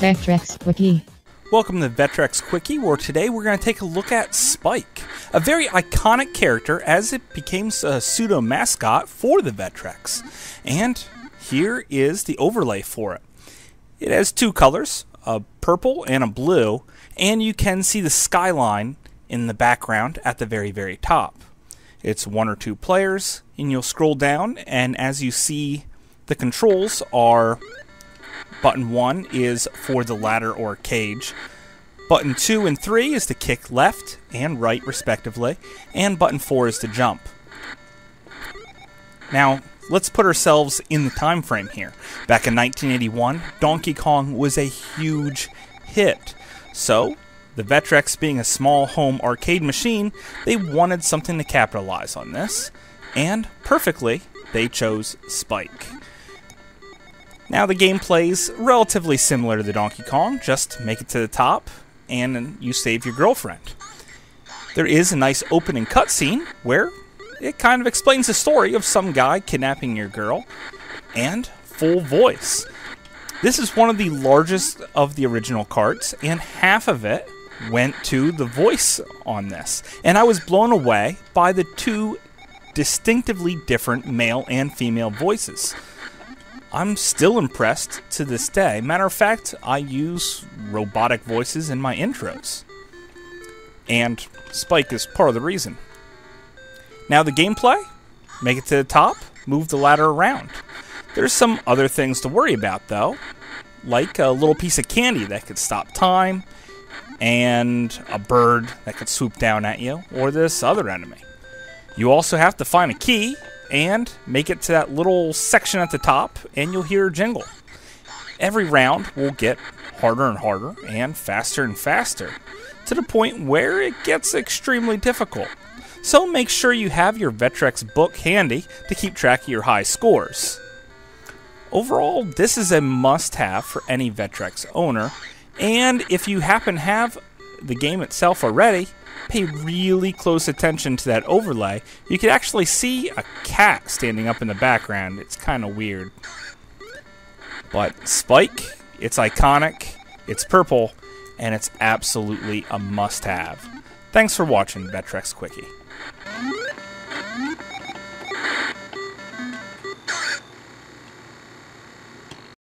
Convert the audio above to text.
Vectrex Quicky. Welcome to Vectrex Quicky, where today we're going to take a look at Spike, a very iconic character as it became a pseudo mascot for the Vectrex. And here is the overlay for it. It has two colors, a purple and a blue, and you can see the skyline in the background at the very, very top. It's one or two players, and you'll scroll down, and as you see, the controls are Button 1 is for the ladder or cage. Button 2 and 3 is to kick left and right, respectively. And button 4 is to jump. Now, let's put ourselves in the time frame here. Back in 1981, Donkey Kong was a huge hit. So, the Vectrex being a small home arcade machine, they wanted something to capitalize on this. And perfectly, they chose Spike. Now the game plays relatively similar to the Donkey Kong, just make it to the top and you save your girlfriend. There is a nice opening cutscene where it kind of explains the story of some guy kidnapping your girl and full voice. This is one of the largest of the original carts, and half of it went to the voice on this. And I was blown away by the two distinctively different male and female voices. I'm still impressed to this day. Matter of fact, I use robotic voices in my intros. And Spike is part of the reason. Now, the gameplay make it to the top, move the ladder around. There's some other things to worry about, though, like a little piece of candy that could stop time, and a bird that could swoop down at you, or this other enemy. You also have to find a key and make it to that little section at the top, and you'll hear a jingle. Every round will get harder and harder and faster and faster to the point where it gets extremely difficult. So make sure you have your Vectrex book handy to keep track of your high scores. Overall, this is a must have for any Vectrex owner, and if you happen to have the game itself already, pay really close attention to that overlay, you can actually see a cat standing up in the background. It's kind of weird. But Spike, it's iconic, it's purple, and it's absolutely a must-have. Thanks for watching Vectrex Quicky.